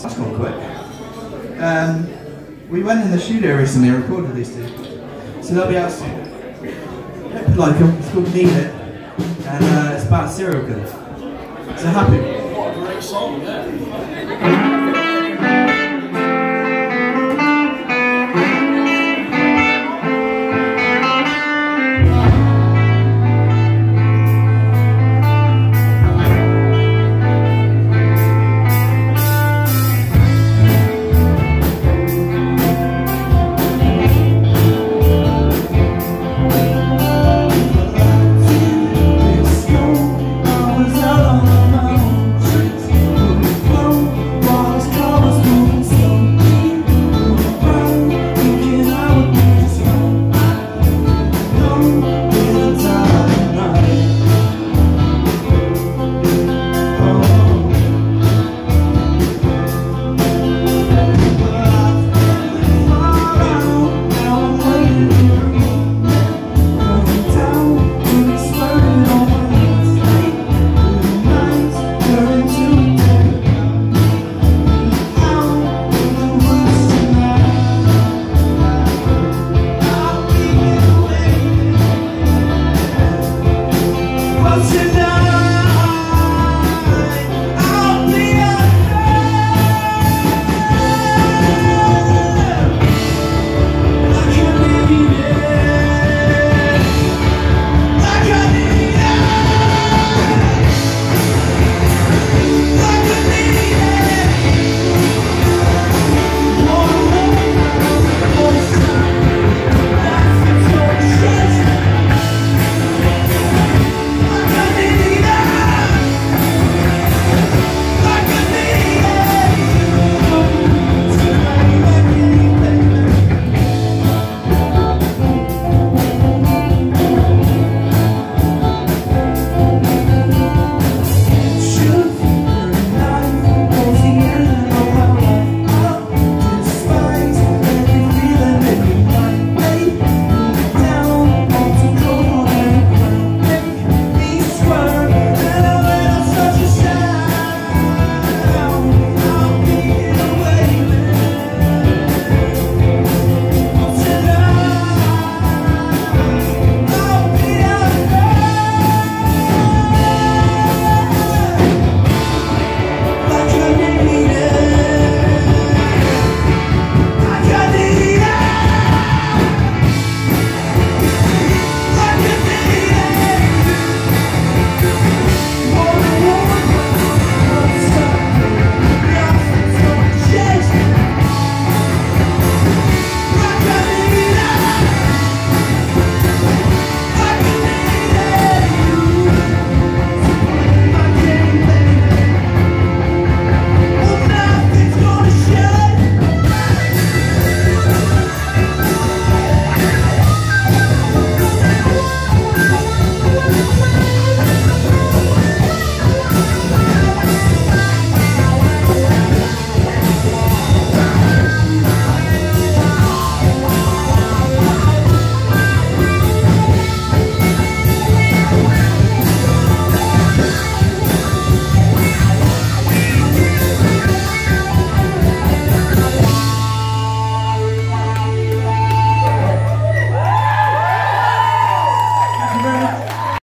That's gone quick. Um, we went in the studio recently and recorded these two. So they'll be out soon. Hope like them. It's called Need It. And uh, it's about serial killers. So happy. What a great song, yeah.